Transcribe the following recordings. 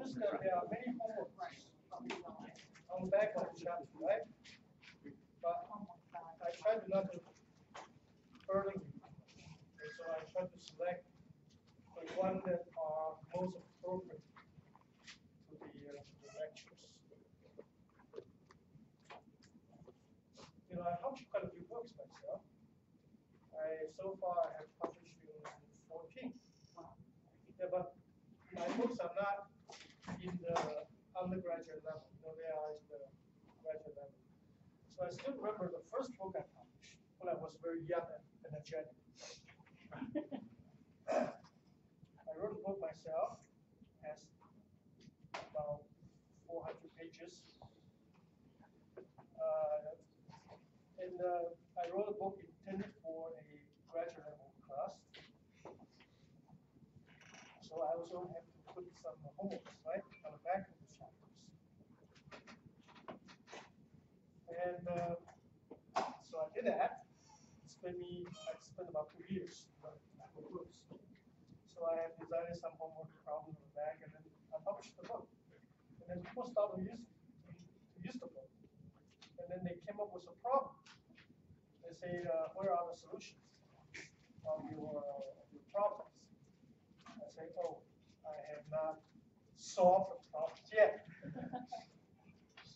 notice that there are many homeworks on back of the chapter, right? But um, I try to not to burden you. And so I try to select the one that are most appropriate to the, uh, to the lectures. You know, I published quite a few books myself. I, so far, I have published in fourteen. Yeah, but my books are not in the undergraduate level, you know, they are in the graduate level. So I still remember the first book I published when I was very young and energetic. I wrote a book myself, has about four hundred pages. Uh, and uh, I wrote a book intended for a graduate level class. So I also have to put some homework, right, on the back of the chapters. And uh, so I did that. It spent me, I spent about two years. So I have designed some homework problems in the back, and then I published the book. And then people started to use, to use the book. And then they came up with a problem. They say, uh, where are the solutions of your, uh, your problems? I say, oh, I have not solved the problem yet.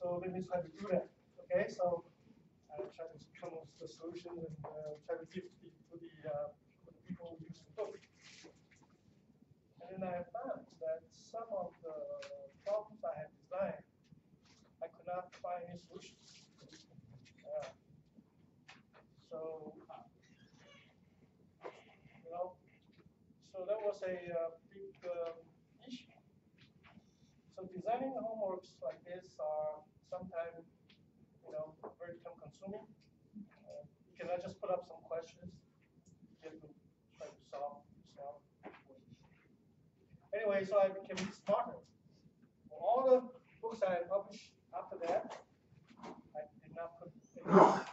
So let me try to do that. Okay, so I try to come up with the solution and uh, try to give the, the, uh, to the people who use the book. And then I found that some of the problems I had designed, I could not find any solutions. Uh, so, you know, so that was a uh, big um, issue. So designing homeworks like this are sometimes, you know, very time consuming. Uh, cannot just put up some questions. You have to try to solve yourself. Anyway, so I became smarter. All the books I published after that, I did not put any, I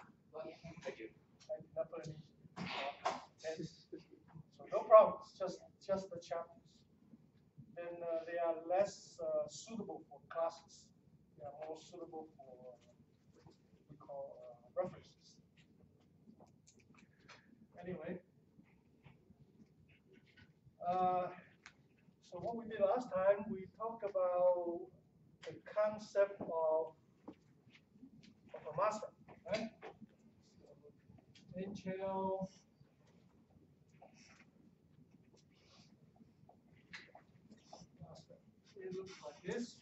did not put any uh. So no problem, it's just, just the chapters. Then uh, they are less uh, suitable for classes. They are more suitable for uh, what we call uh, references. Anyway. Uh, so what we did last time, we talked about the concept of, of a MOSFET, right? N-channel MOSFET. It looks like this.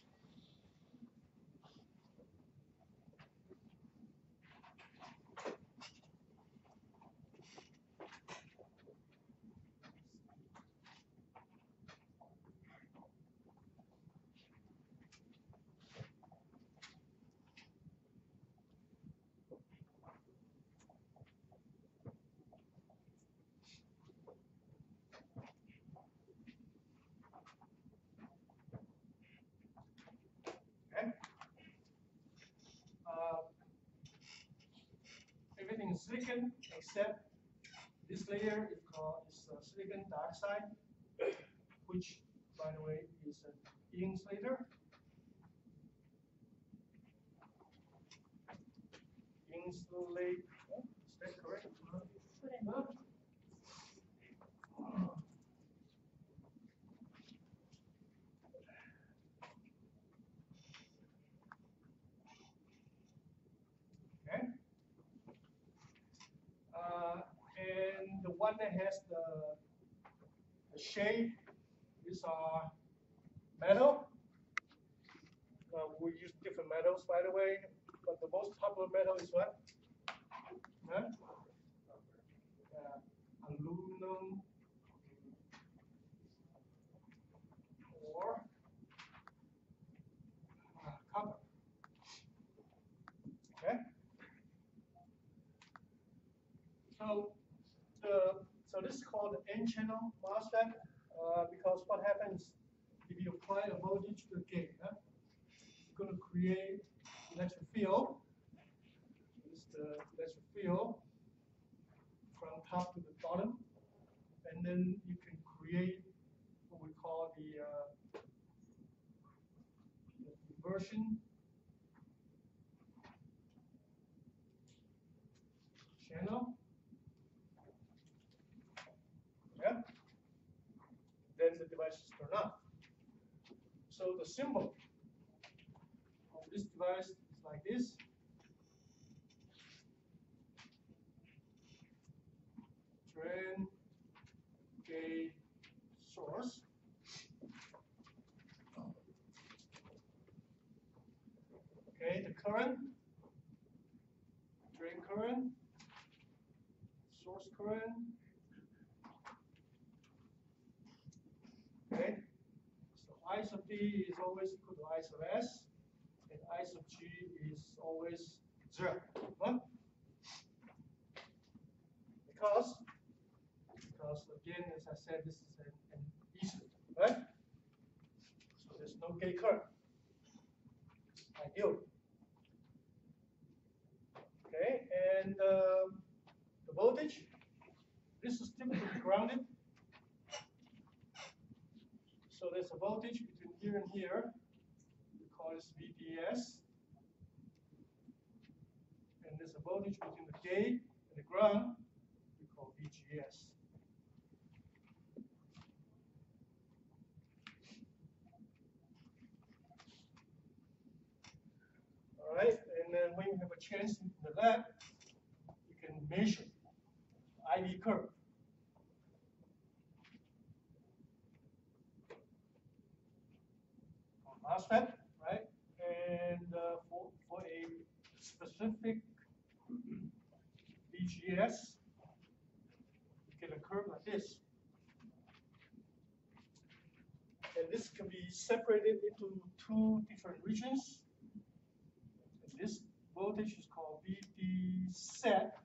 Okay. Uh, everything is silicon except this layer is called is uh, silicon dioxide, which, by the way, is an insulator. Insulate. Is that correct? Huh? Okay. Uh, and the the, shade is uh, metal. Uh, we use different metals, by the way, but the most popular metal is what? Huh? Uh, aluminum or uh, copper. Okay. So the so this is called the N-channel MOSFET uh, because what happens if you apply a voltage to the gate, huh? you're going to create electric field. This is the electric field from top to the bottom, and then you can create what we call the uh, inversion channel. Yeah. Then the device is turned on. So the symbol of this device is like this. Drain, gate, source. Okay, the current, drain current, source current. Okay, so I sub D is always equal to I sub S, and I sub G is always zero. Huh? Because, because again, as I said, this is an, an Ethernet, right? So there's no gate current. Ideal. Okay, and um, the voltage, this is typically grounded. So there's a voltage between here and here. We call this VDS. And there's a voltage between the gate and the ground. We call VGS. All right, and then when you have a chance in the lab, you can measure IV curve. MOSFET, right? And uh, for, for a specific VGS, you get a curve like this. And this can be separated into two different regions. And this voltage is called VD sat.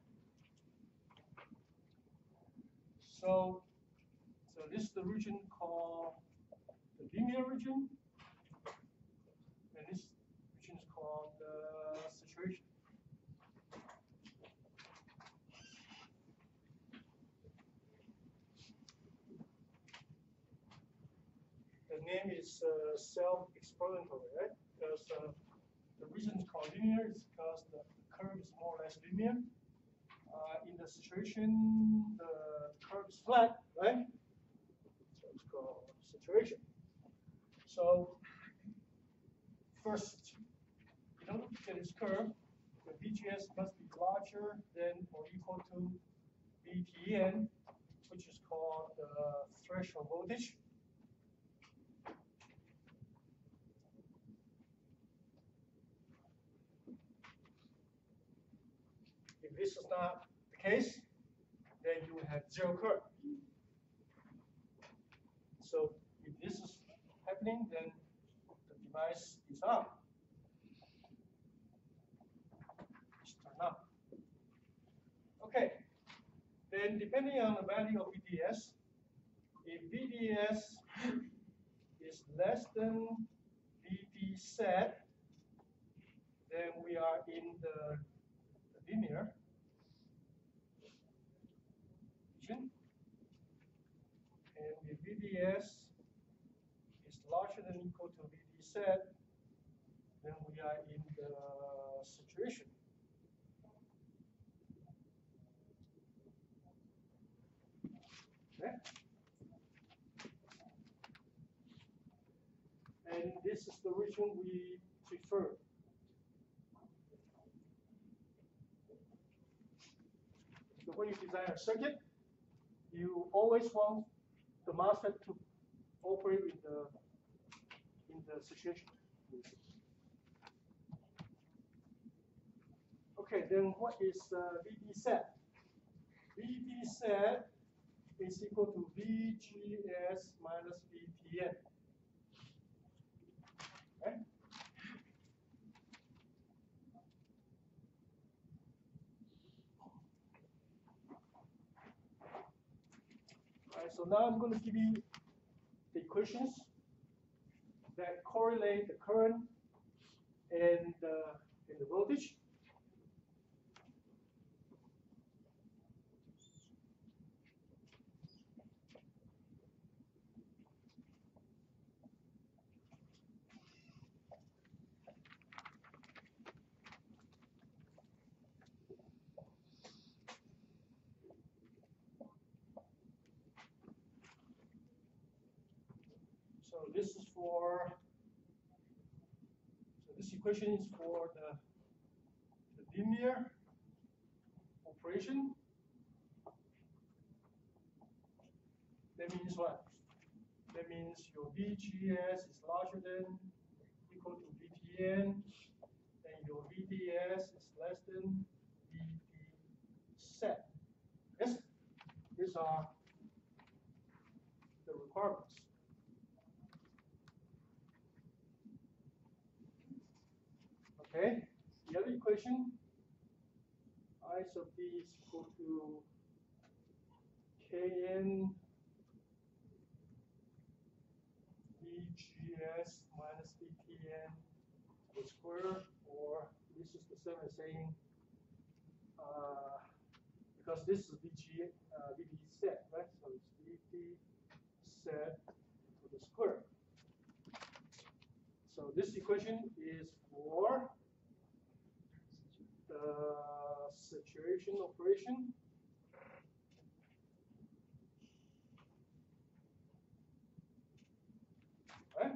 So, so this is the region called the linear region. And this is called uh. The name is uh, self-explanatory, right? Because uh, the reason it's called linear is because the curve is more or less linear. Uh, in the saturation, the curve is flat, right? So it's called saturation. So first, order to get this curve, the VGS must be larger than or equal to VTN, which is called the threshold voltage. If this is not the case, then you have zero curve. So if this is happening, then the device is on. It's turned on. Okay. Then depending on the value of VDS, if VDS is less than VD sat, then we are in the, linear region. And if VDS is larger than equal to VD sat, then we are in the saturation. And this is the region we prefer. So when you design a circuit, you always want the MOSFET to operate in the in the saturation. Okay, then what is uh, VD sat? VD sat is equal to VGS minus VTN. Okay? So now I'm going to give you the equations that correlate the current and, uh, and the voltage. So this is for, so this equation is for the, the linear operation. That means what? That means your VGS is larger than equal to VTN, and your VDS is less than VD sat. Yes, these are the requirements. Okay, the other equation, I sub d is equal to kn VGS minus VTN to the square, or this is the same as saying, uh, because this is VG, uh, VD sat, right? So it's VD sat to the square. So this equation is for the saturation operation. Right?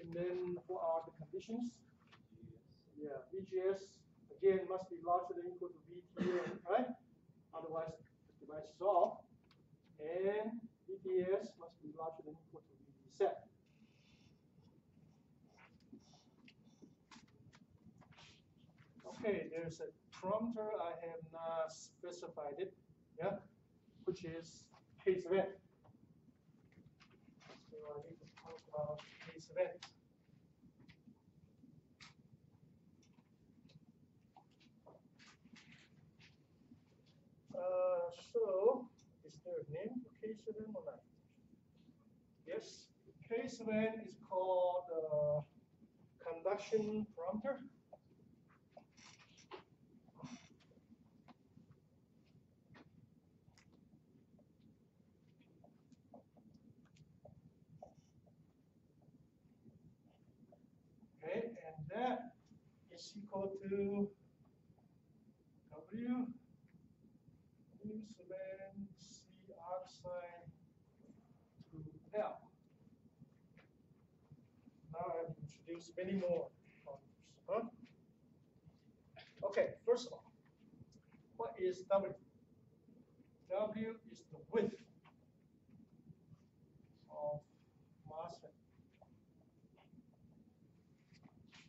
And then what are the conditions? Yeah, VGS again must be larger than equal to VTN, right? Otherwise, the device is off. And VDS must be larger than equal to VD Okay, there's a parameter I have not specified it, yeah, which is K sub n. So I need to talk about K sub n. Uh, so, is there a name for K sub n or not? Yes, K sub n is called uh, conduction parameter. Okay, and that is equal to W mu sub n C oxide to L. Now I've introduced many more concepts, huh? Okay, first of all, what is W? W is the width of MOSFET.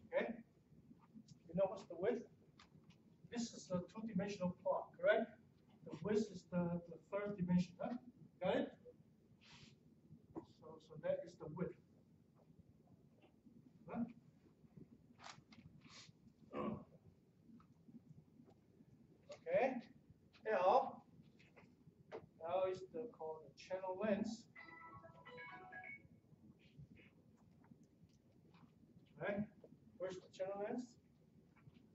Okay? The width? This is a two-dimensional plot, correct? The width is the, the third dimension, huh? Got it? So, so that is the width. Huh? Okay, L, L is the called the channel length. Right? Where's the channel length?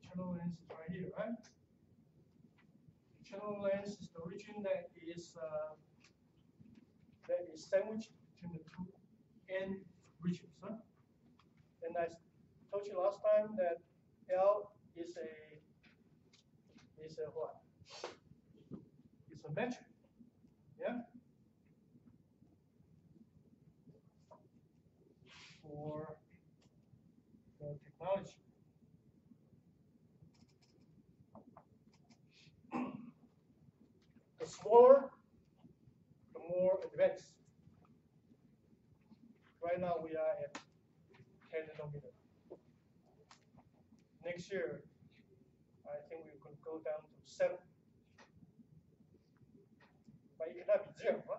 Channel length is right here, right? Channel length is the region that is uh, that is sandwiched between the two end regions, huh? And I told you last time that L is a is a what? It's a metric, yeah? For the technology. The smaller, the more advanced. Right now we are at 10 nanometer. Next year, I think we could go down to 7. But it cannot be 0, huh?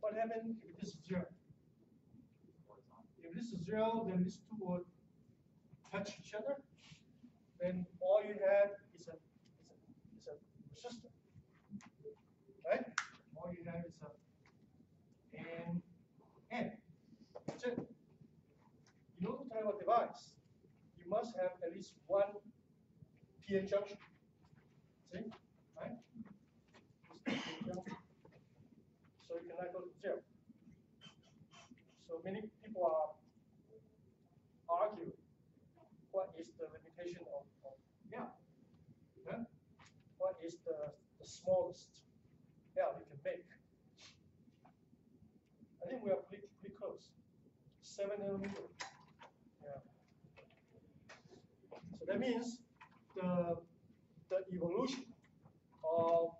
What happens if this is 0? If this is 0, then these two will touch each other. Then all you have is a, is a, is a resistor right? All you have is a and. That's it. Order to have a device, you must have at least one PN junction. See, right? So you cannot go to zero. So many people are argue what is the limitation of, of yeah. Huh? What is the, the smallest L you can make. I think we are pretty, pretty close. Seven nanometer. Yeah. So that means the the evolution of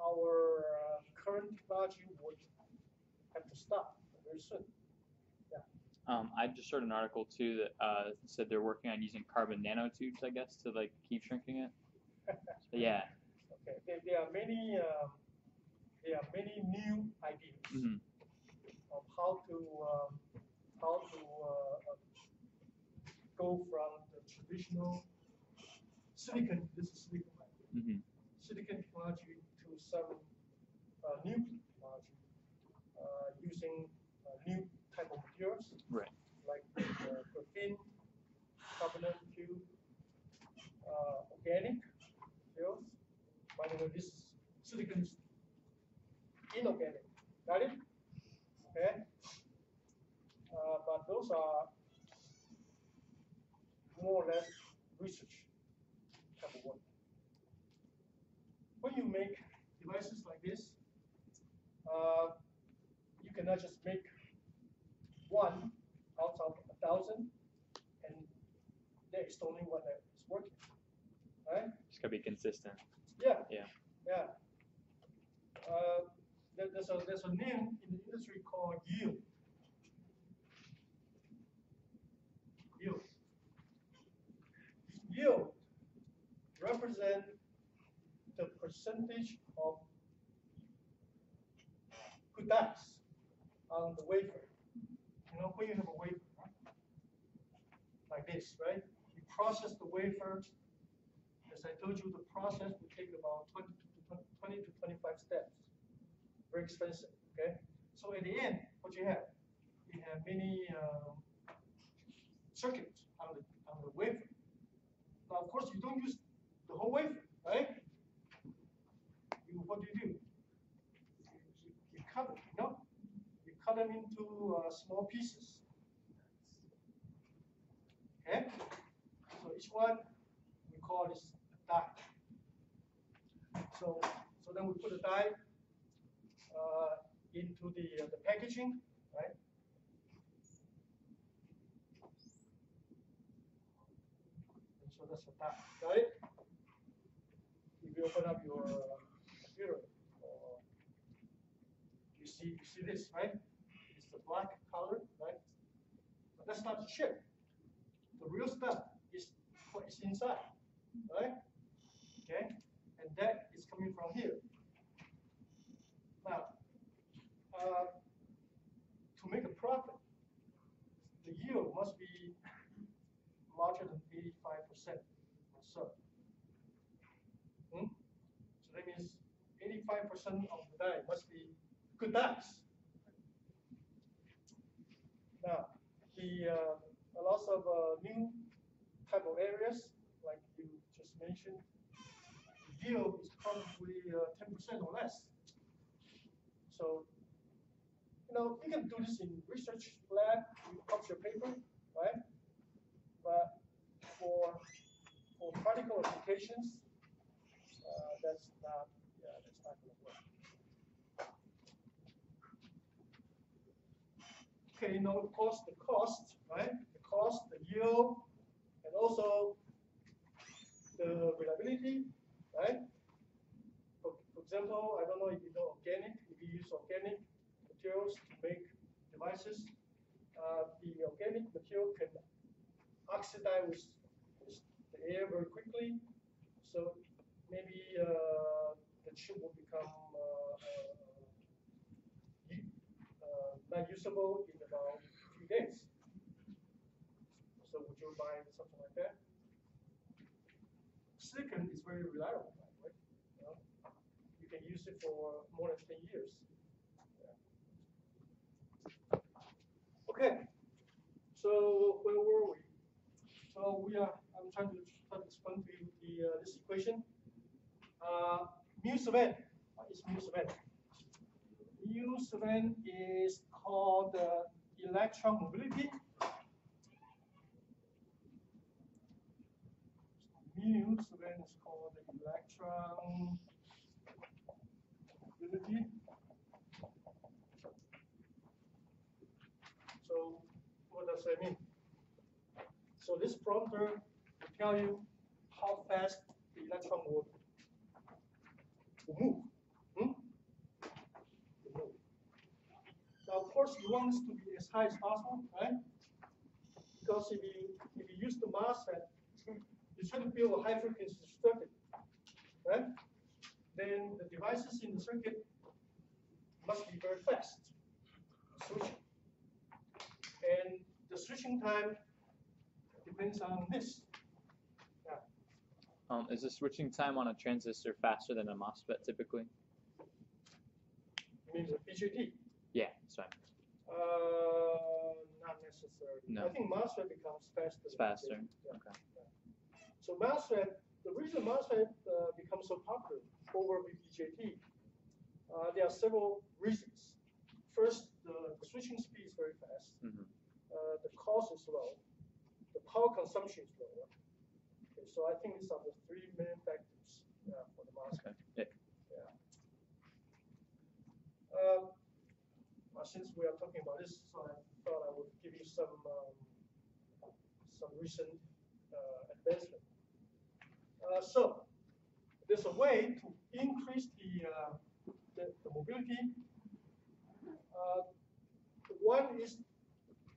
our uh, current technology would have to stop very soon. Um, I just heard an article too that uh, said they're working on using carbon nanotubes, I guess, to like keep shrinking it. Yeah. Okay, there, there are many, um, there are many new ideas hmm of how to, um, how to, uh, uh, go from the traditional silicon, this is silicon, right? hmm silicon technology to some, uh, new technology, uh, using, uh, new type of materials. Right. Like, uh, graphene, carbon tube, uh, organic materials. This silicon is inorganic, got it? Okay? Uh, but those are more or less research type of work. When you make devices like this, uh, you cannot just make one out of a thousand, and there is only one that is working, Right? It's gotta be consistent. Yeah. Yeah. Yeah. Uh, there, there's a there's a name in the industry called yield. Yield. Yield represent the percentage of good on the wafer. You know, when you have a wafer like this, right? You process the wafer as I told you, the process will take about 20 to 20 to 25 steps. Very expensive, okay? So at the end, what you have? You have many um, circuits on the, on the wafer. Now, of course, you don't use the whole wafer, right? You, what do you do? You, you, you cut them, you know? You cut them into uh, small pieces. Okay? So each one we call this a die. So, so then we put the die uh, into the, uh, the packaging, right? And so that's the die, got it? If you open up your uh, computer, uh, you see, you see this, right? It's the black color, right? But that's not the chip. The real stuff is what is inside, right? Okay, and that is coming from here. Now, uh, to make a profit, the yield must be larger than 85% or so. Hmm? So that means 85% of the die must be good dies. Now, the uh, of uh, new type of areas, like you just mentioned, yield is probably uh, 10% or less. So, you know, you can do this in research lab, you publish your paper, right? But for for practical applications, uh, that's not, yeah, that's not gonna work. Okay, you know, of course, the cost, right? The cost, the yield, and also the reliability, right? For, for example, I don't know if you know organic, if you use organic materials to make devices, uh, the organic material can oxidize with, with the air very quickly. So maybe uh, the chip will become uh, uh, uh, not usable in about three days. So would you buy something like that? Silicon is very reliable, right? You, know, you can use it for more than 10 years. Yeah. Okay, so where were we? So we are, I'm trying to, try to explain to you the, uh, this equation. Uh, mu sub n, what is mu sub n? Mu sub n is called uh, electron mobility. field, then it's called the electron mobility. So what does that mean? So this parameter will tell you how fast the electron will, will move. Hmm? Now, of course, you want this to be as high as possible, right? Because if you, if you use the mass at you try to build a high frequency circuit, right? Then the devices in the circuit must be very fast switching. And the switching time depends on this. Um, is the switching time on a transistor faster than a MOSFET typically? Means the BJT. Yeah, sorry. Uh, not necessarily. No. I think MOSFET becomes faster. Faster. Yeah. Okay. So MOSFET, the reason MOSFET uh, becomes so popular over BJT, uh, there are several reasons. First, the, the switching speed is very fast. Mhm. Uh, the cost is low. The power consumption is lower. Okay, so I think these are the three main factors uh, for the MOSFET. Okay. Yeah. Um, since we are talking about this, so I thought I would give you some um, some recent uh, advancement. Uh, so there's a way to increase the uh, the, the mobility. Uh, one is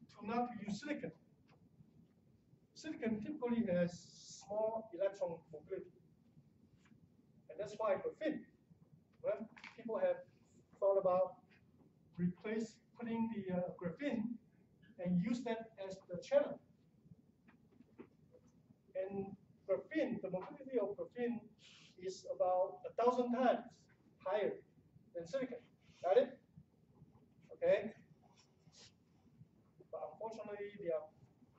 to not use silicon. Silicon typically has small electron mobility, and that's why graphene. Well, people have thought about replace putting the uh, graphene and use that as the channel. And graphene, the mobility of graphene is about a thousand times higher than silicon. Got it? Okay. But unfortunately, there are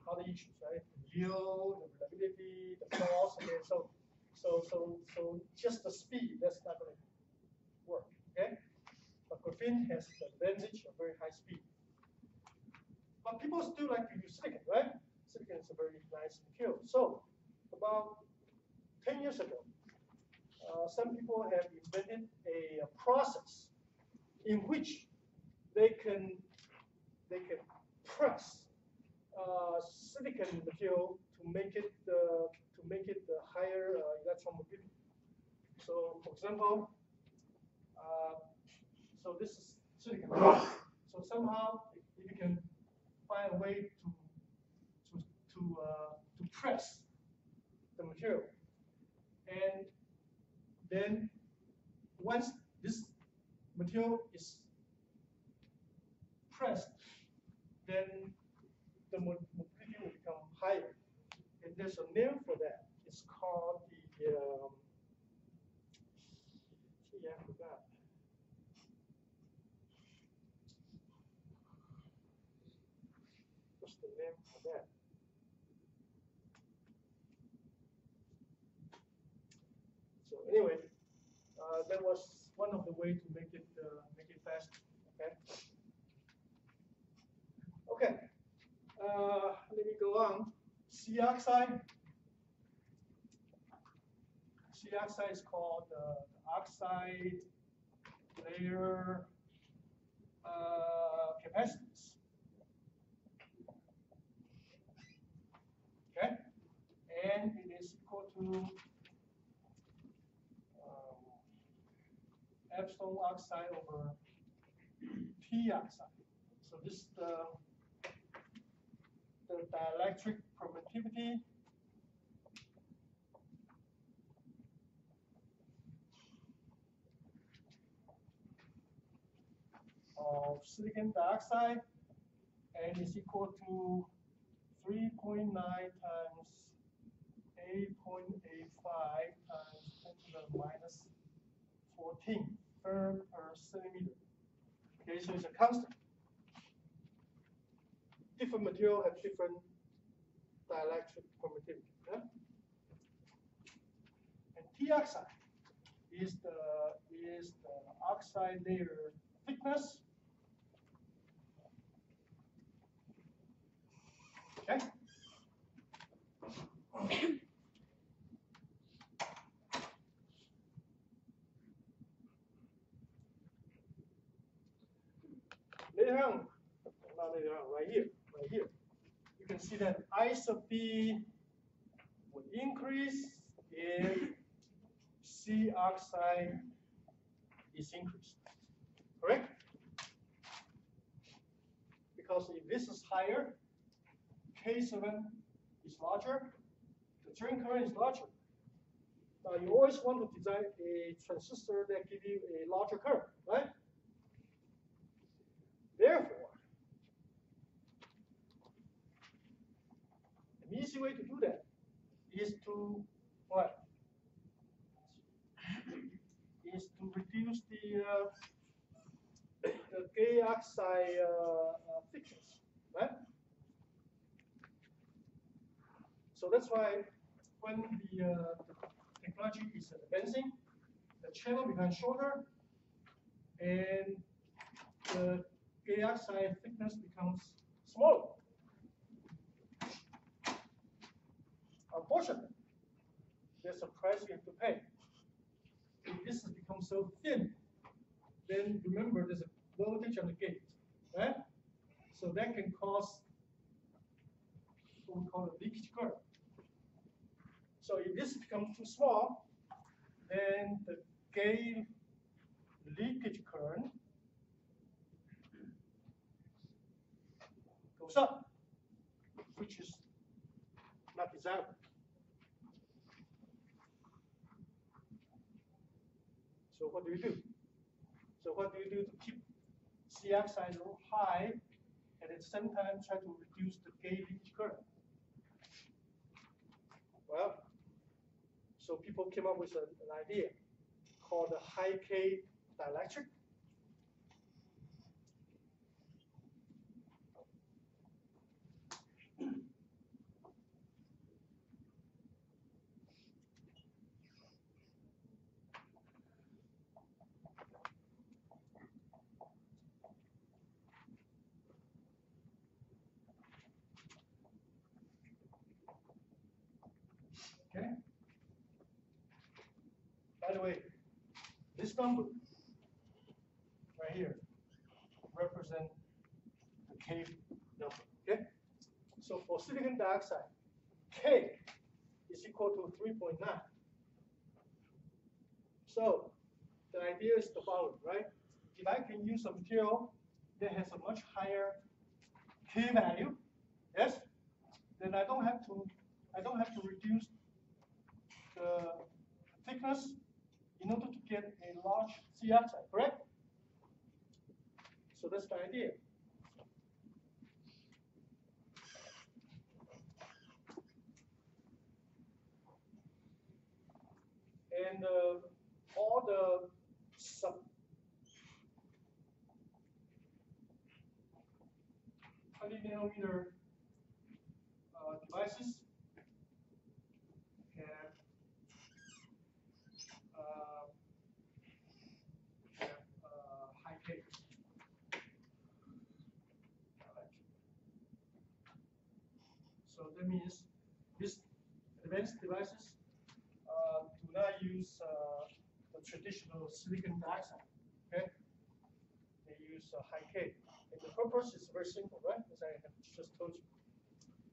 other issues, right? The yield, the reliability, the cost. Okay, so, so, so, so just the speed, that's not going to work. Okay. But graphene has the advantage of very high speed. But people still like to use silicon, right? Silicon is a very nice material. So about 10 years ago, uh, some people have invented a, a process in which they can they can press uh, silicon material to make it uh, to make it the higher uh, electron mobility. So, for example, uh, so this is silicon. So somehow, if you can find a way to to to uh, to press the material, and then once this material is pressed, then the mo- mobility will become higher. And there's a name for that. It's called the um, gee, I forgot. What's the name for that? So anyway, uh, that was one of the way to make it uh, make it fast. Okay. Okay. Uh, let me go on. C oxide. C oxide is called uh, the oxide layer uh, capacitance. Okay, and it is equal to um, epsilon oxide over T oxide. So this is the the dielectric permittivity of silicon dioxide and is equal to 3.9 times 8.85 times 10 to the minus 14 ferm per centimeter. Okay, so it's a constant. Different material have different dielectric permittivity. Yeah? And T oxide is the is the oxide layer thickness. Okay. Not later right here, right here. You can see that I sub D would increase if C oxide is increased. Correct? Because if this is higher, K sub n is larger, the drain current is larger. Now you always want to design a transistor that give you a larger current, right? Therefore, the easy way to do that is to what? Is to reduce the uh, the gate oxide uh, uh, thickness, right? So that's why when the, uh, the technology is advancing, the channel becomes shorter, and the gate oxide thickness becomes smaller. Unfortunately, there's a price you have to pay. If this has become so thin, then remember there's a voltage on the gate, right? So that can cause what we call a leakage current. So if this becomes too small, then the gate leakage current goes up, which is not desirable. So what do you do? So what do you do to keep C oxide high and at the same time try to reduce the leakage current? Well, so people came up with an, an idea called the high K dielectric. Okay. By the way, this number right here represent the K number. Okay. So for silicon dioxide, K is equal to 3.9. So the idea is the following, right? If I can use a material that has a much higher K value, yes, then I don't have to I don't have to reduce the thickness in order to get a large C oxide, correct? So that's the idea. And uh, all the sub nanometer uh, devices have uh, have uh, high K. Alright. So that means these advanced devices uh, do not use uh, the traditional silicon dioxide. Okay, they use uh, high K, and the purpose is very simple, right? As I have just told you.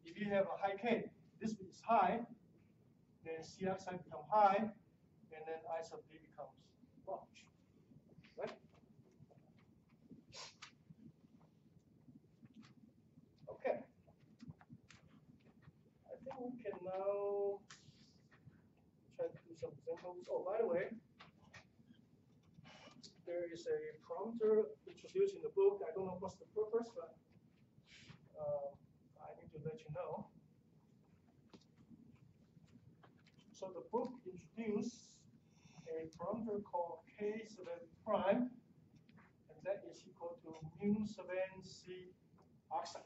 If you have a high K, this is high, then C oxide become high, and then I sub D becomes large, right? Okay. I think we can now try to do some examples. Oh, by the way, there is a parameter introduced in the book. I don't know what's the purpose, but uh, I need to let you know. So the book introduced a parameter called K sub n prime, and that is equal to mu sub n C oxide.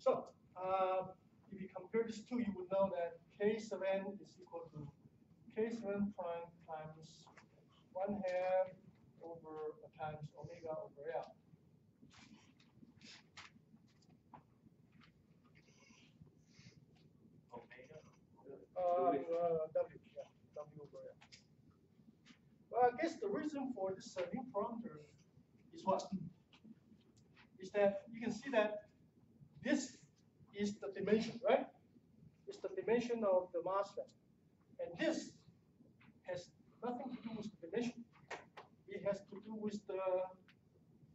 So uh, if you compare these two, you would know that k sub n is equal to k sub n prime times 1 half over times omega over L. Uh, uh, W, yeah, W over L. Well, I guess the reason for this uh, new parameter is what? is that you can see that this is the dimension, right? It's the dimension of the MOSFET. And this has nothing to do with the dimension. It has to do with the,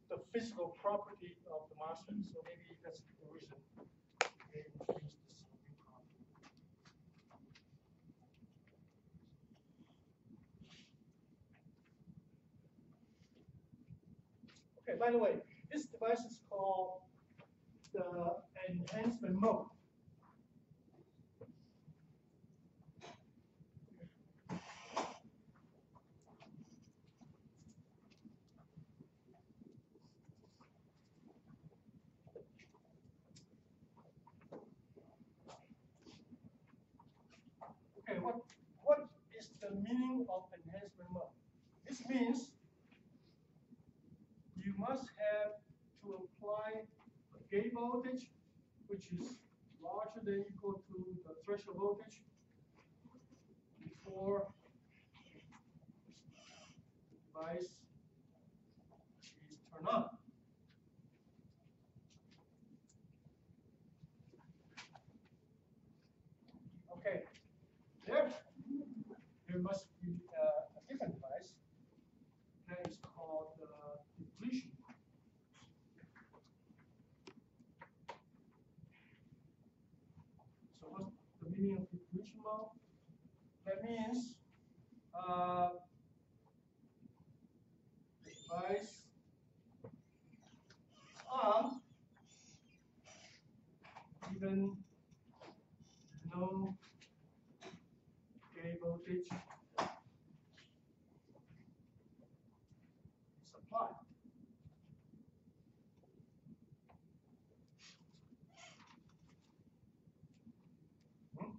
the physical property of the mass MOSFET. So maybe that's the reason they introduced this. Okay, by the way, this device is called the enhancement mode. Okay, what, what is the meaning of enhancement mode? This means you must have to apply a gate voltage, which is larger than equal to the threshold voltage before the device is turned on. Okay, there, there must be uh, a different device that is called uh, depletion. So what's the meaning of depletion mode? That means uh, device on even no gate voltage is applied. Hmm?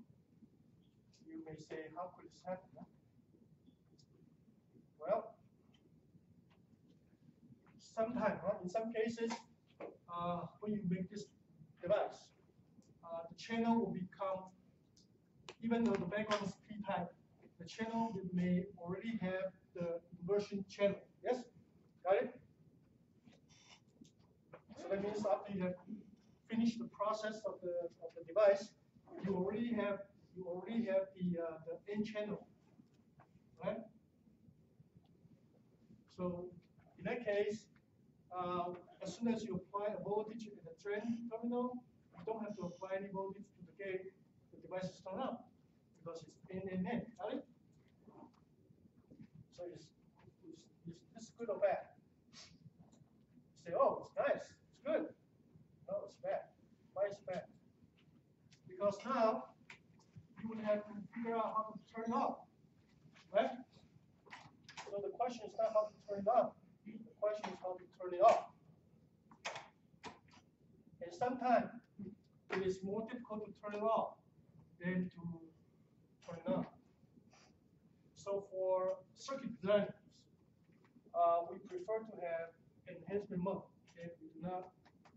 You may say, how could this happen? huh? Well, sometimes, huh, in some cases, uh, when you make this device, uh, the channel will become, even though the background is p-type, the channel may already have the inversion channel. Yes? Got it? So that means after you have finished the process of the, of the device, you already have, you already have the, uh, the N channel, right? So in that case, uh, as soon as you apply a voltage in the drain terminal, you don't have to apply any voltage to the gate, the device is turned on, because it's N N N, got it? So it's, it's, it's, it's good or bad? You say, oh, it's nice, it's good. No, it's bad. Why is bad? Because now you would have to figure out how to turn it off, right? So the question is not how to turn it on. The question is how to turn it off. And sometimes it is more difficult to turn it off than to turn it on. So for circuit designers, uh, we prefer to have enhancement mode, and we do not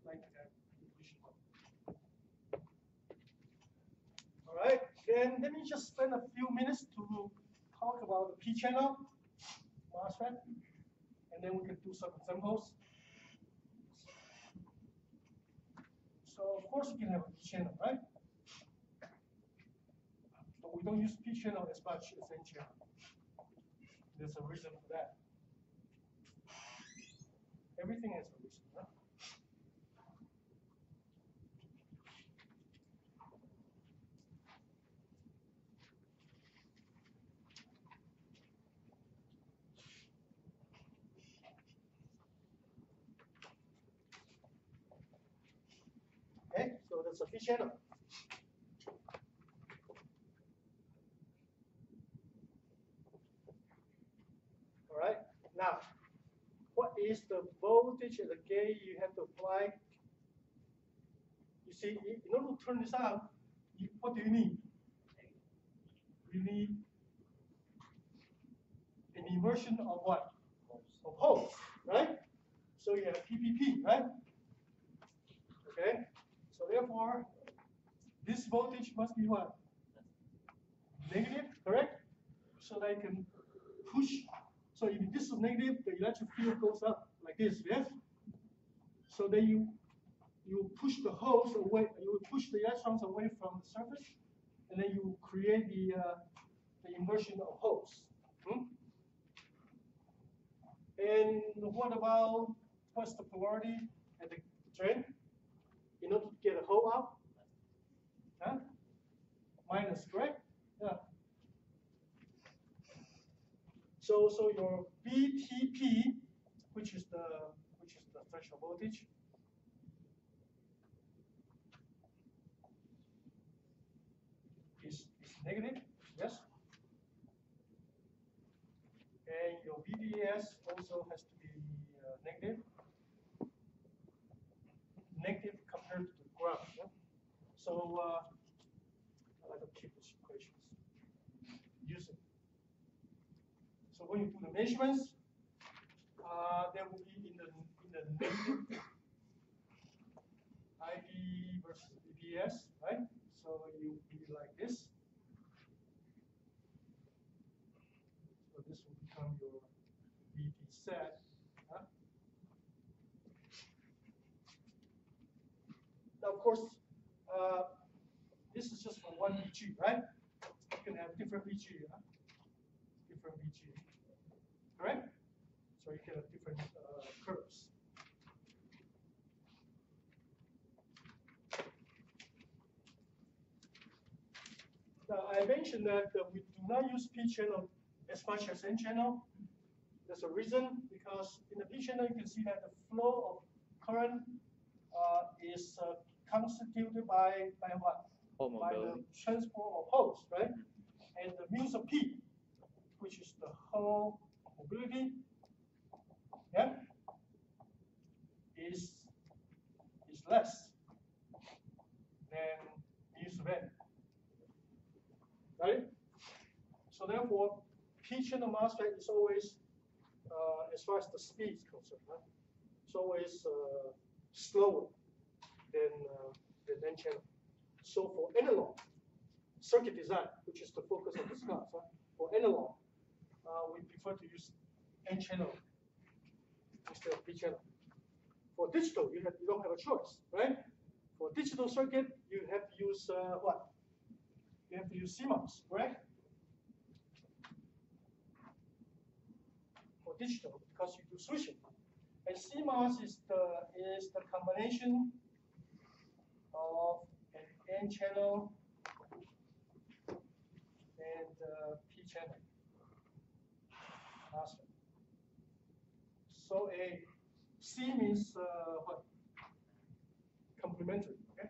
like to have depletion mode. All right, then let me just spend a few minutes to talk about the P channel MOSFET, and then we can do some examples. So of course we can have a P channel, right? But we don't use P channel as much as N channel. There's a reason for that. Everything has P channel. All right, now, what is the voltage the gate you have to apply? You see, in order to turn this on, you, what do you need? You need an inversion of what? Of holes, right? So you have PPP, right? Okay, so therefore, this voltage must be what? Negative, correct? So that you can push. So if this is negative, the electric field goes up like this, yes? So then you you push the holes away, you push the electrons away from the surface, and then you create the uh, the inversion of holes. Hmm? And what about what's the polarity at the drain? In order to get a hole out? Huh? Minus, correct? Yeah. So so your VTP, which is the which is the threshold voltage, is, is negative, yes? And your VDS also has to be uh, negative. Negative compared to the ground. yeah? So uh, I like to keep these equations. It. So when you do the measurements, uh, there will be in the in the ID versus VDS, right? So you be like this. So this will become your VD sat. Huh? Now, of course, uh, this is just for one VG, right? You can have different VG, huh? different VG, correct? So you can have different uh, curves. Now, I mentioned that uh, we do not use P channel as much as N channel. There's a reason, because in the P channel, you can see that the flow of current uh, is uh, constituted by, by what? By the transport of holes, right? And the mu of P, which is the hole mobility, yeah, is, is less than mu sub n. Right? So therefore, P channel MOSFET is always, uh, as far as the speed is concerned, right? it's always uh, slower than, uh, than N channel. So for analog circuit design, which is the focus of this class, huh? for analog, uh, we prefer to use N channel instead of P channel. For digital, you have you don't have a choice, right? For digital circuit, you have to use uh, what? You have to use CMOS, right? For digital, because you do switching. And CMOS is the is the combination N channel and uh, P channel. MOSFET. So a C means uh, what? Complementary, okay?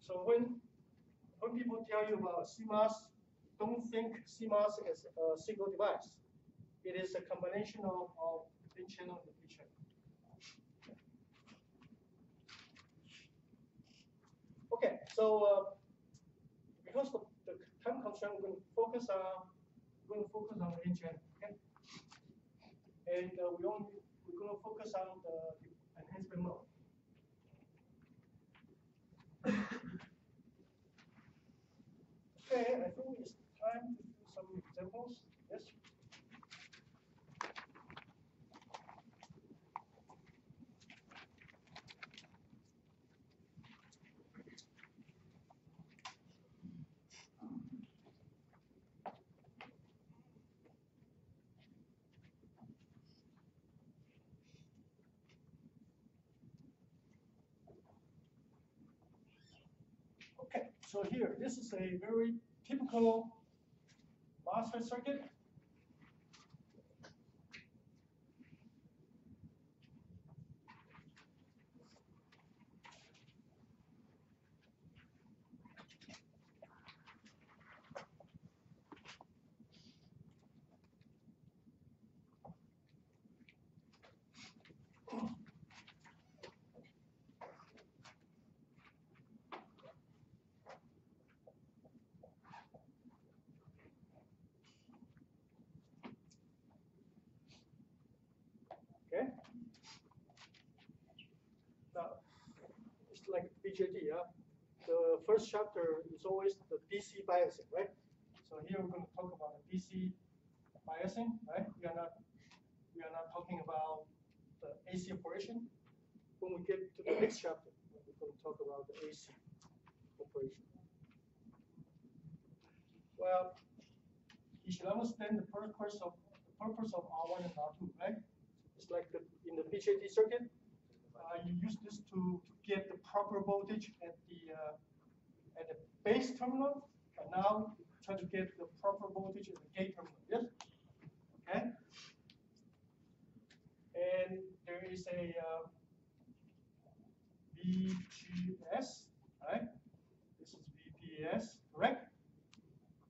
So when when people tell you about CMOS, don't think CMOS as a single device. It is a combination of, of N channel and P channel. Okay, so uh, because of the time constraint, we're going to focus on we're going to focus on the channel. Okay, and uh, we only we're going to focus on the enhancement mode. Okay, I think it's time to do some examples. Yes. Okay, so here, this is a very typical MOSFET circuit. Okay. Now, it's The first chapter is always the DC biasing, right? So here we're going to talk about the DC biasing, right? We are not, we are not talking about the AC operation. When we get to the next chapter, we're going to talk about the AC operation. Well, you should understand the purpose of, the purpose of R1 and R2, right? It's like the, in the BJT circuit, uh, you use this to get the proper voltage at the, uh, at the base terminal, and now try to get the proper voltage at the gate terminal, yes? Okay? And there is a, uh, VGS, right? This is VDS, correct?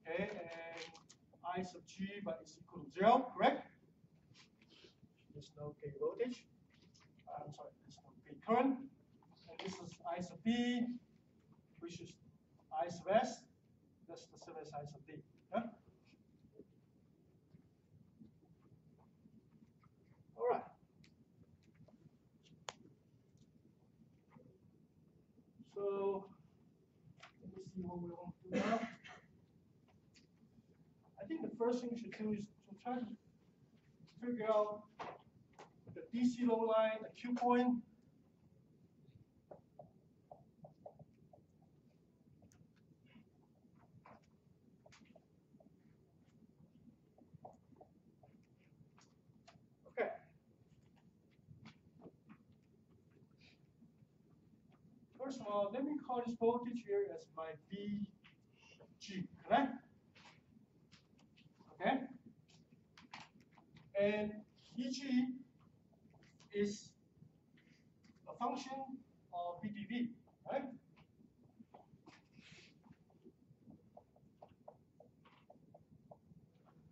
Okay, and I sub G but is equal to zero, correct? There's no gate voltage. I'm sorry, there's no gate current. This is I sub B, which is I sub S. That's the same as I sub D. Yeah? All right. So let me see what we want to do now. I think the first thing you should do is to try to figure out the DC load line, the Q point. Okay. First of all, let me call this voltage here as my VG, correct? Okay? And VG is a function of VDD, right?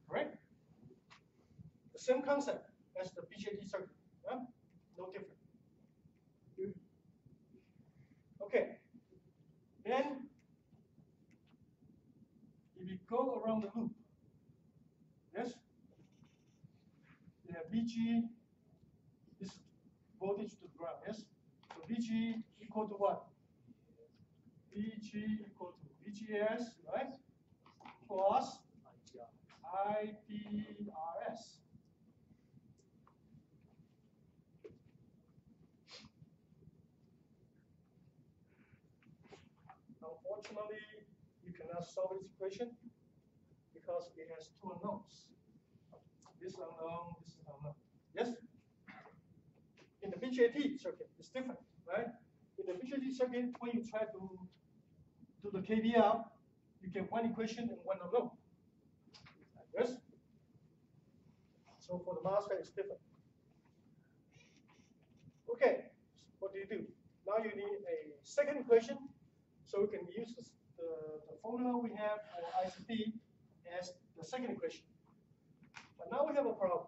Correct? The same concept as the BJT circuit, yeah? No different. Okay. Then, if you go around the loop, yes? You have VG, this voltage to the ground, yes? So VG equal to what? VG equal to VGS, right? Plus IDRS. Unfortunately, you cannot solve this equation because it has two unknowns. This unknown, this is unknown. Yes? In the BJT circuit, it's different, right? In the BJT circuit, when you try to do the KVL, you get one equation and one unknown. Yes? So for the MOSFET, it's different. Okay, what do you do? Now you need a second equation, so we can use the, the formula we have for ICD as the second equation. But now we have a problem.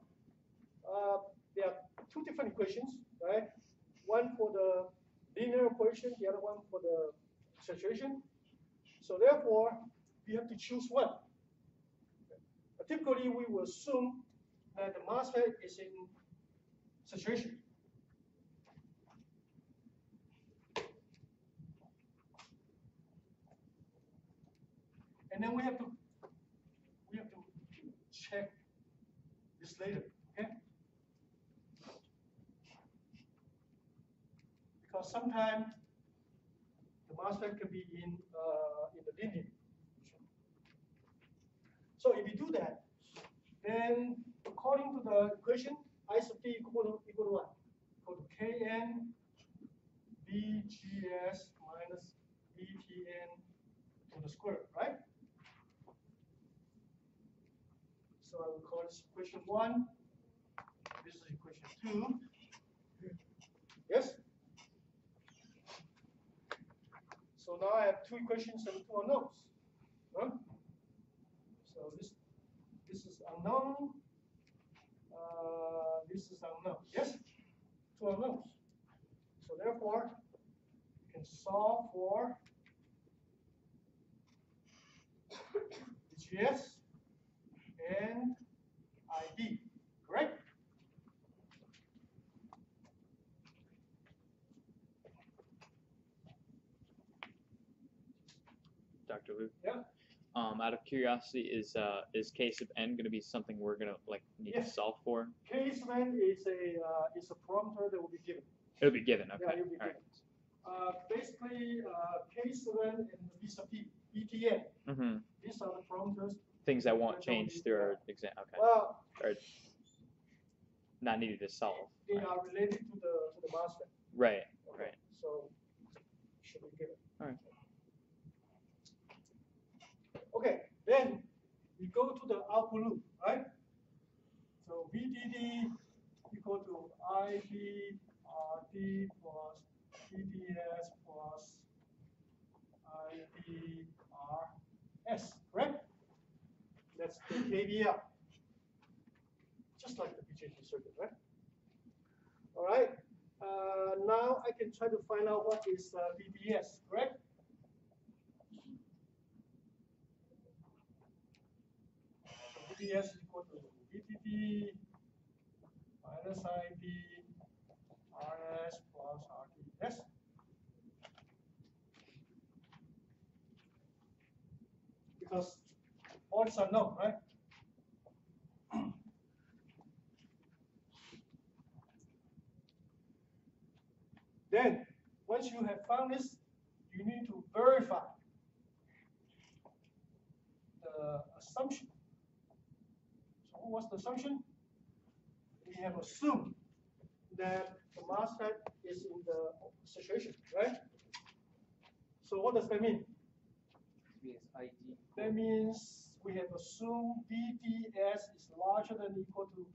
Uh, there are two different equations, right? One for the linear operation, the other one for the saturation. So therefore, we have to choose one. Typically, we will assume that the MOSFET is in saturation. And then we have to we have to check this later, okay? Because sometimes the MOSFET can be in uh, in the linear. So if you do that, then according to the equation, I sub D equal to equal to what? Equal to Kn VGS minus VTN to the square, right? So I will call this equation one. This is equation two. Yes? So now I have two equations and two unknowns. Huh? So this this is unknown. Uh, this is unknown. Yes? Two unknowns. So therefore, you can solve for GS and ID, correct? Dr. Lu. Yeah. Um, out of curiosity, is uh, is K sub n going to be something we're going to like need to solve for? K sub is a, uh, is a parameter that will be given. It'll be given. Okay. Yeah, it'll be All right. Uh, basically, uh, K seven and visa P, ETN, Mm-hmm. these are the parameters. Things that won't change through our exam. Okay. Well, Or not needed to solve. they Right. are related to the, to the MOSFET. Right. Okay, Right. So, should be given. Alright. Okay, then we go to the output loop, right? So VDD equal to ID RD plus VDS plus IDRS, correct? That's the KVL. Just like the BJT circuit, right? All right. Uh, now I can try to find out what is uh, VDS, correct? VDS is equal to VDD minus ID RS plus. Yes? Because all is unknown, right? Then, once you have found this, you need to verify the assumption. So what's the assumption? We have assumed that the MOSFET is in the saturation, right? So what does that mean? Yes, ID. That means we have assumed VDS is larger than equal to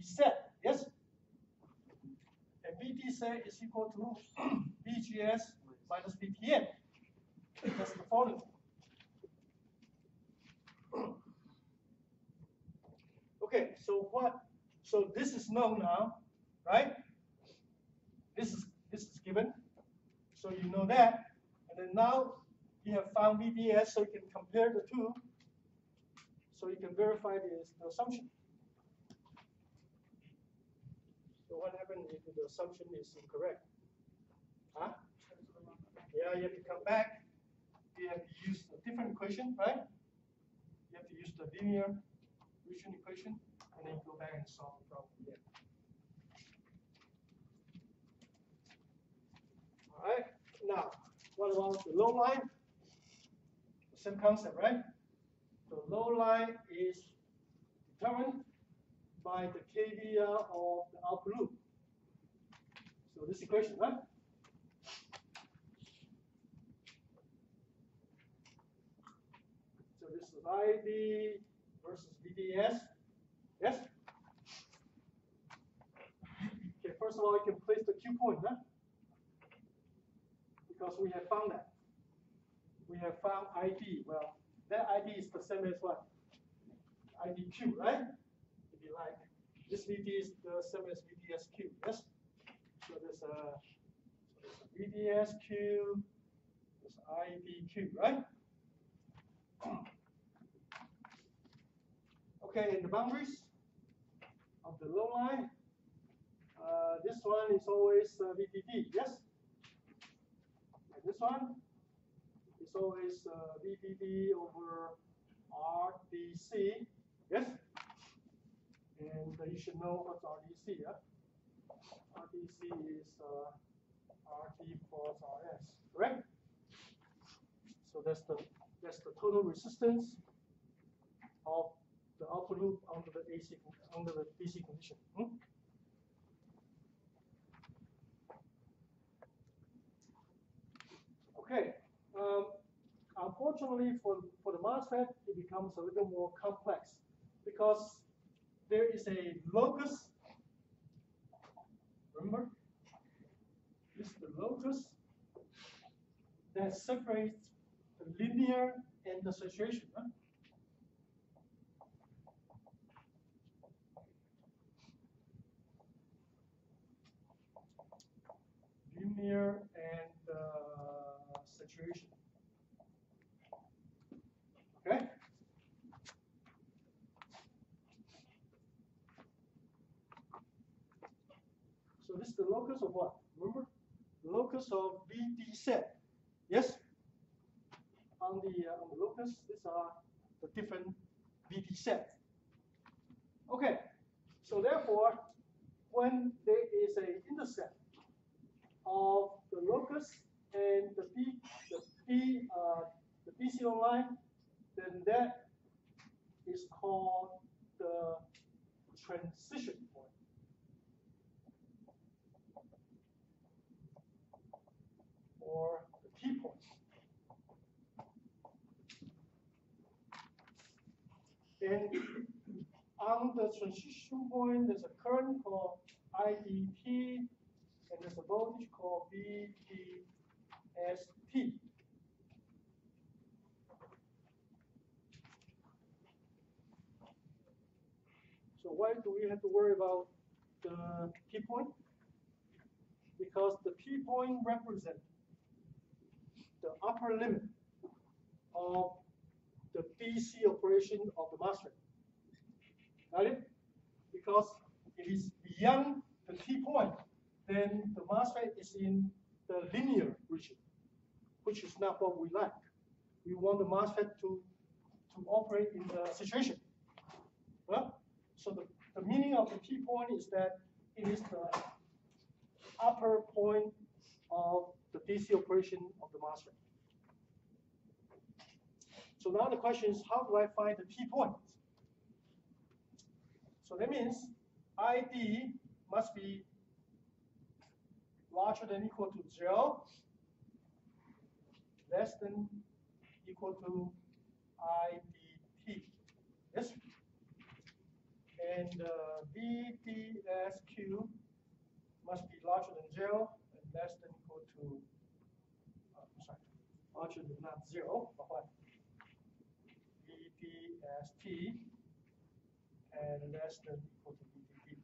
set, yes? And set is equal to VGS minus VTN. That's the formula. Okay, so what, so this is known now, right? This is, this is given, so you know that. And then now you have found VDS, so you can compare the two, so you can verify the, assumption. So what happens if the assumption is incorrect? Huh? Yeah, you have to come back. You have to use a different equation, right? You have to use the linear region equation, and then go back and solve the problem again. All right. Now, what about the load line? Same concept, right? The load line is determined by the KVL of the output loop. So this equation, right? So this is ID versus VDS. Yes? Okay, first of all, you can place the Q point, huh? Because we have found that. We have found ID. Well, that ID is the same as what? IDQ, right? If you like. This VD is the same as VDSQ, yes? So there's a, so there's a VDSQ, there's IDQ, right? Okay, and the boundaries of the load line, uh, this one is always uh, VDD, yes? And this one is it's uh, over RDC, yes? And you should know what's RDC, yeah? RDC is uh, RD plus RS, correct? So that's the that's the total resistance of the output loop under the AC under the DC condition. hmm? Okay. Um, unfortunately, for for the MOSFET, it becomes a little more complex because there is a locus. Remember, this is the locus that separates the linear and the saturation. Huh? Linear and uh, saturation. Okay? So this is the locus of what? Remember? The locus of VD sat. Yes? On the, uh, on the locus, these are the different VD sat. Okay, so therefore, when there is a intercept of the locus and the B, the B, uh, the BCO line, then that is called the transition point. Or the T point. And on the transition point, there's a current called IDT, and there's a voltage called VDST. So why do we have to worry about the T point? Because the T point represents the upper limit of the DC operation of the MOSFET. Got it? Because if it is beyond the T point, then the MOSFET is in the linear region, which is not what we like. We want the MOSFET to, to operate in the saturation. So the, the meaning of the T point is that it is the upper point of the DC operation of the MOSFET. So now the question is, how do I find the T point? So that means ID must be larger than equal to zero, less than equal to IDT. Yes? And uh, VDSQ must be larger than zero and less than equal to, uh, sorry, larger than not zero, but what? VDST and less than equal to VDD.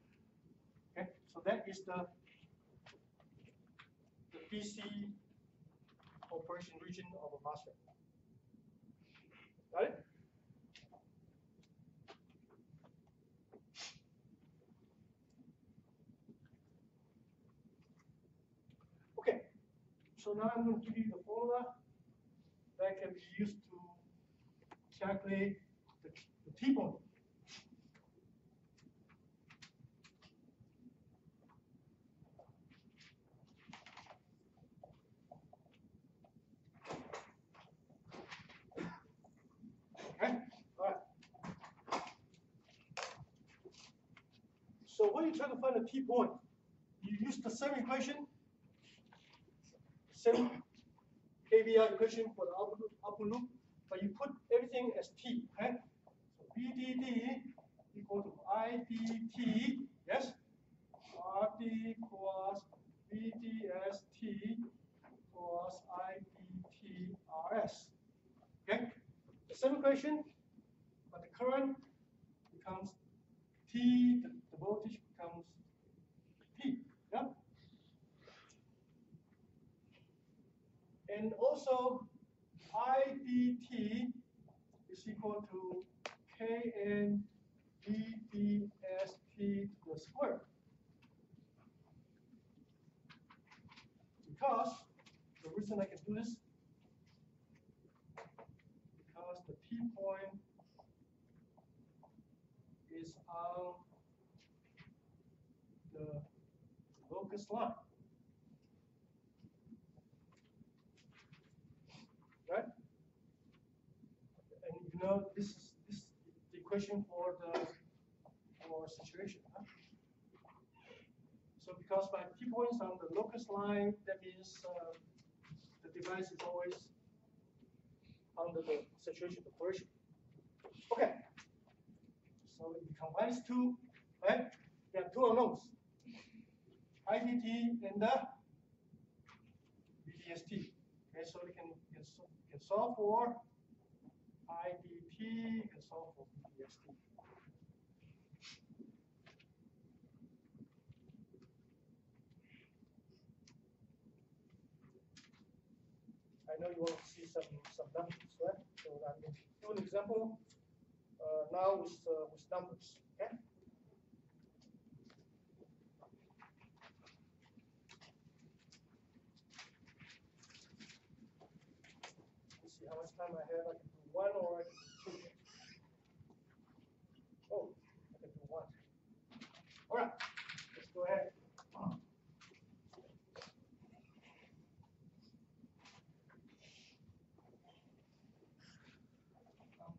Okay, so that is the the DC operation region of a MOSFET. Got it? Okay, so now I'm going to give you the formula that can be used to calculate the, the T-bone. So when you try to find a T point, you use the same equation, same KVL equation for the upper, loop- but you put everything as T, okay? So VDD equal to IDT, yes? RD plus VDST plus IDT RS, okay? The same equation, but the current becomes T, the voltage becomes P, yeah? And also, IDT is equal to Kn VDST to the square. Because, the reason I can do this because the T point is on the locus line. Right? And you know, this is this is the equation for the for saturation. Huh? So because my T points on the locus line, that means uh, the device is always under the saturation operation. Okay. So it combine these two, right? We have two unknowns. IDT and the VDST. Okay, so we can, can, can solve for IDT, can solve for VDST. I know you want to see some, some numbers, right? So I'm going to do an example uh, now with, uh, with numbers, okay? See how much time I have. I one or two. Oh, I can do one. All right, let's go ahead. I'm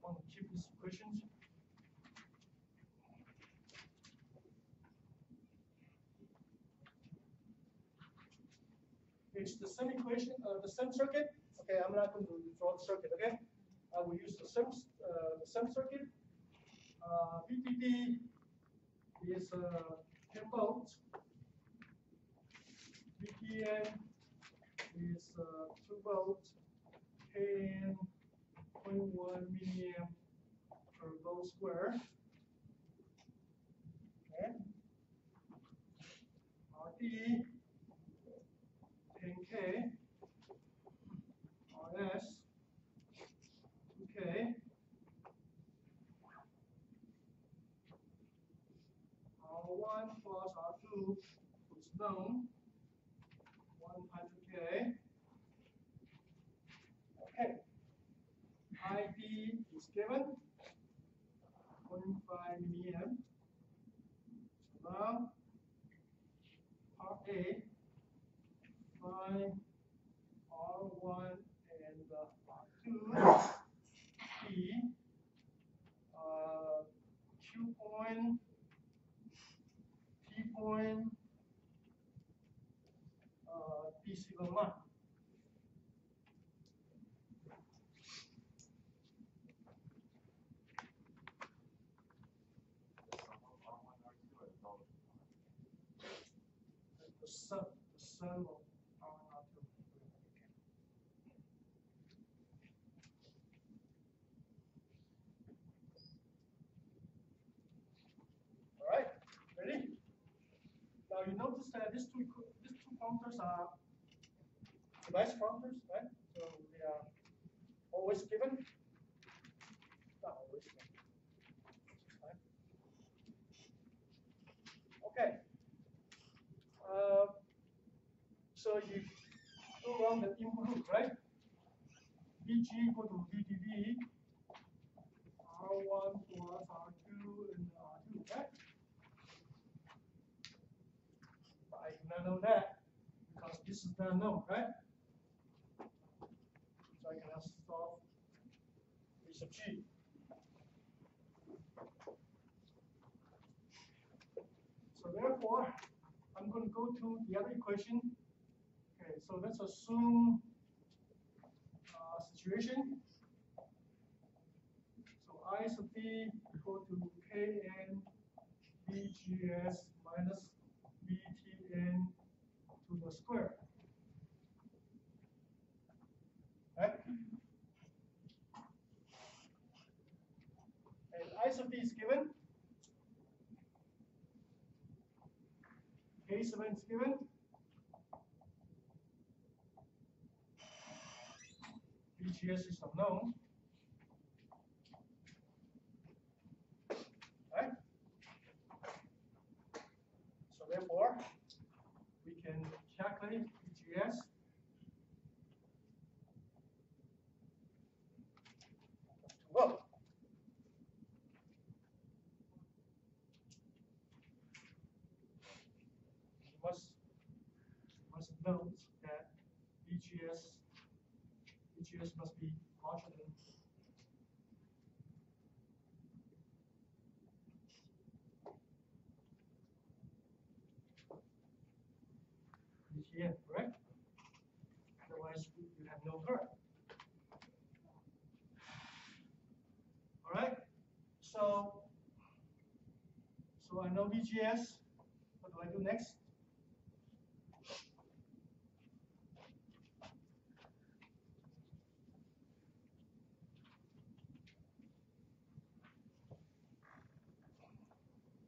going of the cheapest questions. It's the same equation, uh, the same circuit. Okay, I'm not going to draw the circuit, okay? I will use the same, uh, the circuit. Uh, VDD is, uh, ten volts. VTN is, uh, two volts, ten point one milliamp per volt square. Okay. RD, ten K, RS, two K. R one plus R two is one hundred K. Okay. ID is given, point five milliamp. Now, part A, find R one and uh, R two, B, uh, Q point, T point, uh, B sigma one. the sum, the sum of R one, R two. All right, ready? Now you notice that these two, these two counters are device counters, right? So they are always given. Not always. but- Okay. Uh, so you go around the input loop, right? VG equal to VDD, R1 plus R2 and R2, right? But I do not know that because this is not known, right? Cannot solve V sub G. So therefore, I'm going to go to the other equation. Okay, so let's assume uh, saturation. So I sub b equal to kn vgs minus vtn to the square. Right? And I sub b is given. Is given. VGS is unknown. Right? So therefore, we can calculate VGS. Well, you must, you must note that VGS, VGS must be larger than BGN, correct? Otherwise, you have no current. All right, so, so I know VGS, what do I do next?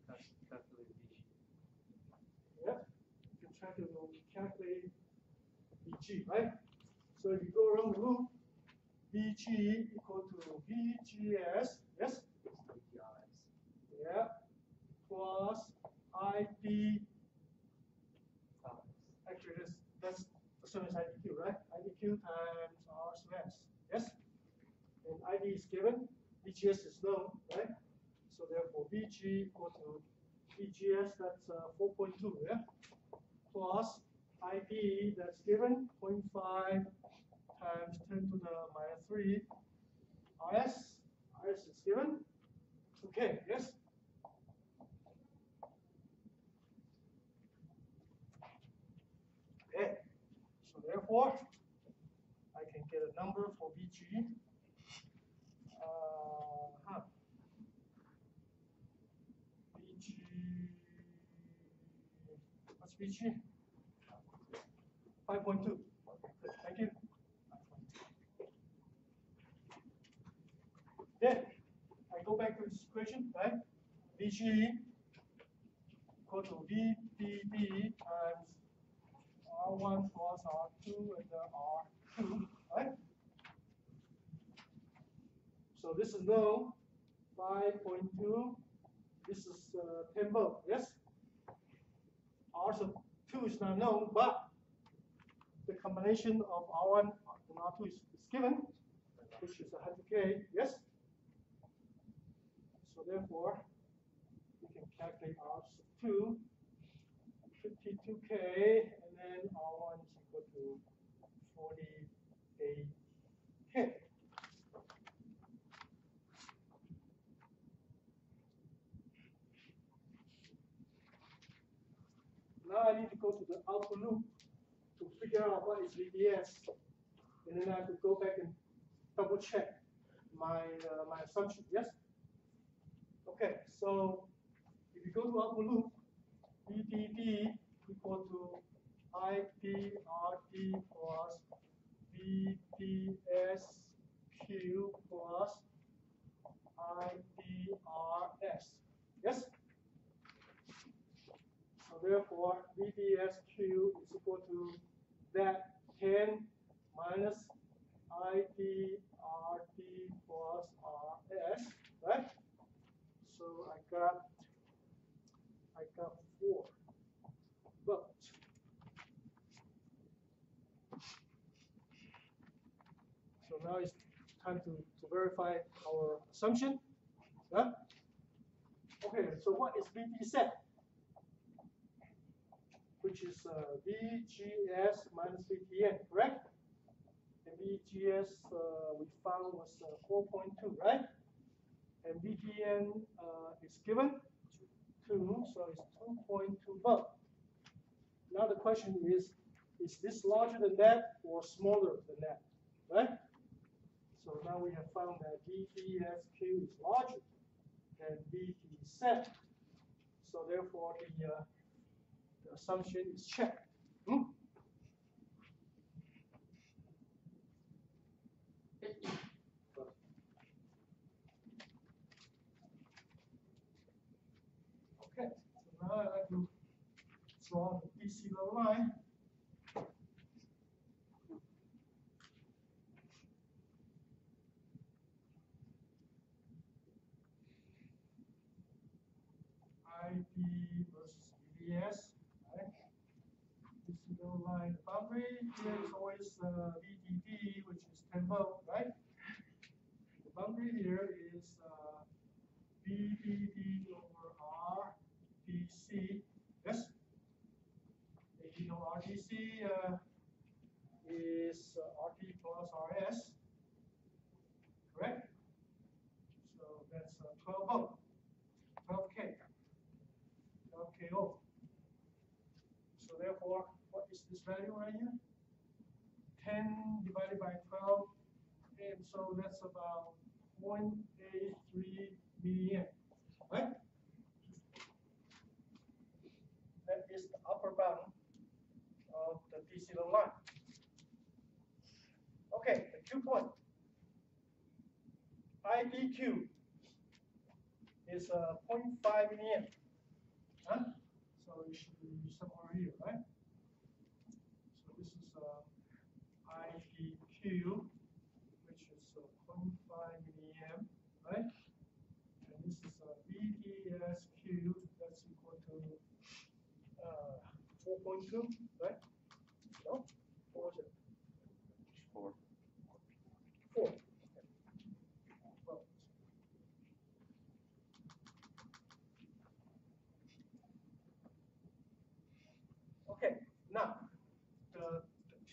Cal- Calculate VG. Yep, you can try to calculate Right? So if you go around the loop, VG equal to VGS, yes? Yeah, plus ID, actually that's, that's the as IDQ, right? IDQ times R yes? And ID is given, VGS is known, right? So therefore VG equal to VGS, that's uh, 4.2, yeah? Plus ID that's given 0.5 times 10 to the minus 3 RS. RS is given. Okay, yes? Okay, so therefore, I can get a number for VG. Uh, huh. VG, what's VG? 5.2. Thank you. Then I go back to this equation, right? VG equal to VDD times R1 plus R2 and R2, right? So this is now 5.2. This is uh, 10 yes? R sub 2 is not known, but the combination of R1 and R2 is, is given, which is 100K, yes? So therefore, we can calculate R sub 2, 52K, and then R1 is equal to 48K. Now I need to go to the output loop figure out what is VDS, and then I have to go back and double check my uh, my assumption. Yes. Okay. So if you go to output loop, VDD equal to IDRD plus VDSQ plus IDRS. Yes? So therefore, VDSQ is equal to that 10 minus IDRD plus RS, right? So I got, I got four votes. So now it's time to, to verify our assumption. Yeah? Okay, so what is VD sat? Which is uh, VGS minus VTN, correct? And VGS uh, we found was uh, 4.2, right? And VTN uh, is given 2, so it's 2.2 volt. Now the question is, is this larger than that or smaller than that, right? So now we have found that VDSQ is larger than VD sat. So therefore the, uh, assumption is checked. Hmm? Okay, so now I'd like to draw the DC line. ID versus right? Low line boundary, here is always uh, VDD, which is 10 volt, right? The boundary here is uh, VDD over RDC, yes? And you know RDC uh, is uh, RD plus RS, correct? So that's uh, 12 volt, 12K, 12 KO. So therefore, this value right here? 10 divided by 12, and so that's about 0.83 milliamp, right? That is the upper bound of the DC line. Okay, the Q point. IDQ is uh, 0.5 milliamp. Huh? So it should be somewhere here, right? Is uh, which is uh, 0.5 milliamp, right? And this is uh, VDSQ, that's equal to uh, 4.2,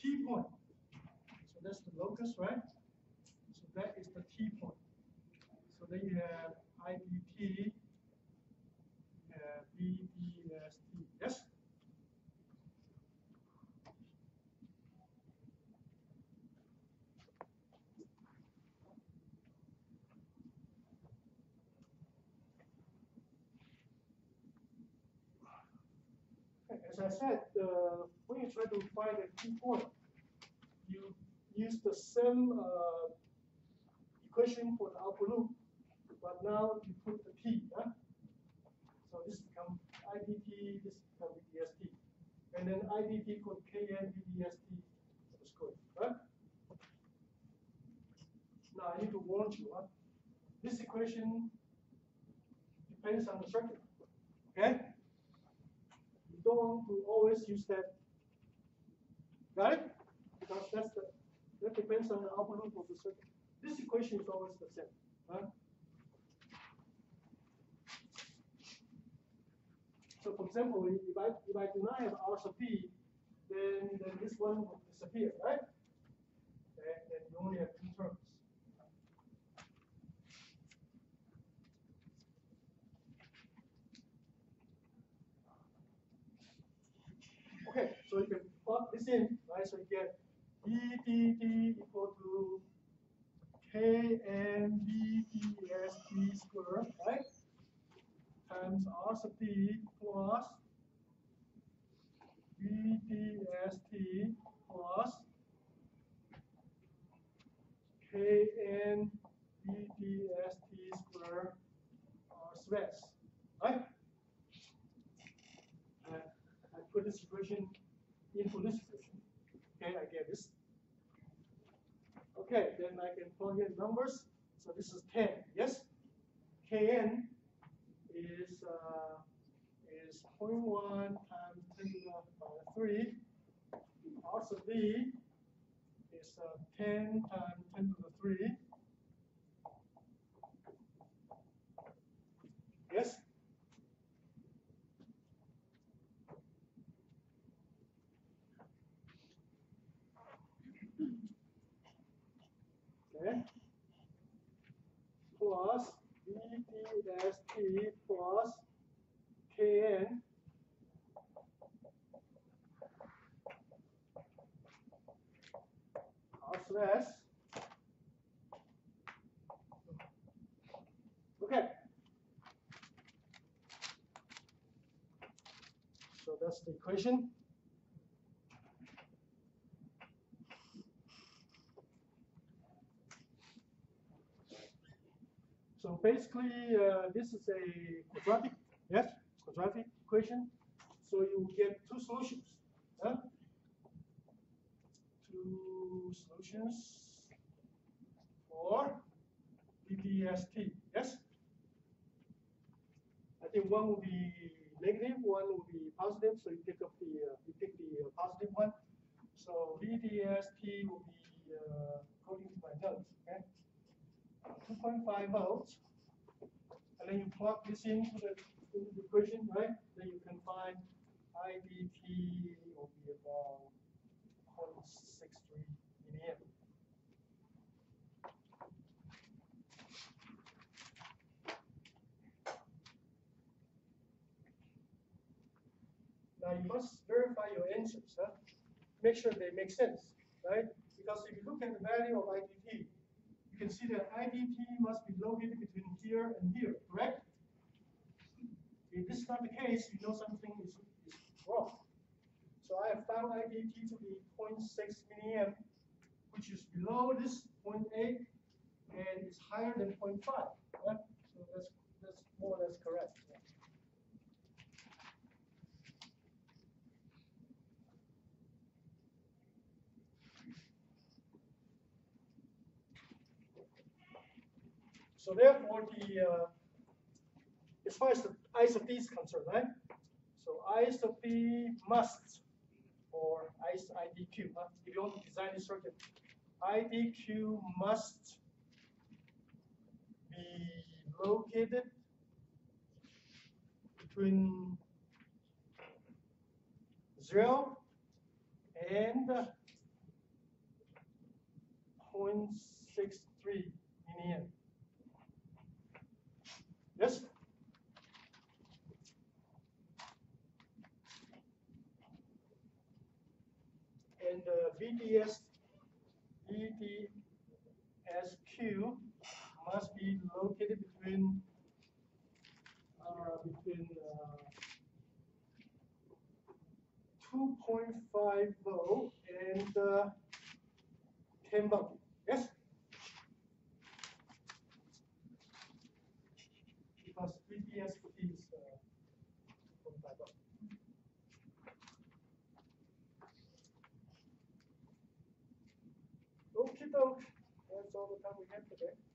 T point. So that's the locus, right? So that is the T point. So then you have IDT, VDST, yes? as I said, the you try to find a key point, you use the same uh, equation for the upper loop, but now you put the t. Huh? So this becomes IDT, this becomes VDST. And then IDT equals Kn VDST the square. Right? Now I need to warn you, huh? this equation depends on the circuit. Okay? You don't want to always use that. Got it? Because that's the that depends on the output loop of the circuit. This equation is always the same. Right? So for example, if I if I do not have R sub p, then then this one will disappear, right? And then you only have two terms. Okay, so you can plug this in, right? So you get VDD equal to KNVDST squared, right? Times R sub D plus VDST plus KNVDST squared R sub S, right? I put this equation into this equation. Okay, I get this. Okay, then I can plug in numbers. So this is 10, yes? Kn is uh, is 0.1 times 10 to the power 3. R sub D is uh, 10 times 10 to the 3. Yes? Okay. Plus VDST plus KN. Okay. So that's the equation. So basically, uh, this is a quadratic, yes, quadratic equation. So you get two solutions. Huh? Two solutions for VDST, yes? I think one will be negative, one will be positive, so you pick up the, uh, you pick the uh, positive one. So VDST will be, uh, according to my notes, okay? 2.5 volts, and then you plug this into the, into the equation, right? Then you can find IDT will be about 0.63 milliamp. Now you must verify your answers, huh? Make sure they make sense, right? Because if you look at the value of IDT, you can see that IDT must be located between here and here, correct? If this is not the case, you know something is, is wrong. So I have found IDT to be 0.6 milliamp, which is below this 0.8 and is higher than 0.5. Right? So that's that's more or less correct. yeah. So therefore, the uh, as far as the I sub d is concerned, right? So I sub d must, or I s- IDQ, huh? if you want to design this circuit, IDQ must be located between zero and uh, 0.63 milliamp. Yes? And uh, VDS, VDSQ must be located between, uh, between, uh, two point five volt and, uh, ten bucket, yes? VDS is, volt. Okay, doke, that's all the time we have today.